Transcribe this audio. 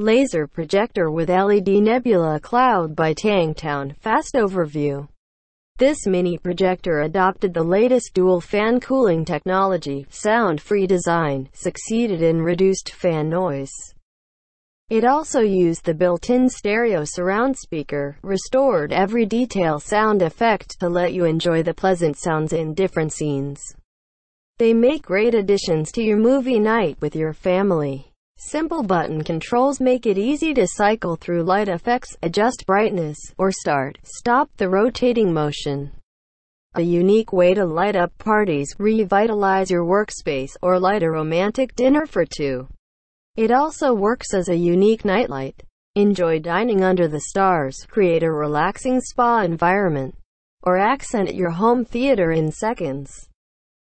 Laser projector with LED Nebula Cloud by Tangtown. Fast overview. This mini projector adopted the latest dual fan cooling technology, sound-free design, succeeded in reduced fan noise. It also used the built-in stereo surround speaker, restored every detail sound effect to let you enjoy the pleasant sounds in different scenes. They make great additions to your movie night with your family. Simple button controls make it easy to cycle through light effects, adjust brightness, or start, stop the rotating motion. A unique way to light up parties, revitalize your workspace, or light a romantic dinner for two. It also works as a unique nightlight. Enjoy dining under the stars, create a relaxing spa environment, or accent your home theater in seconds.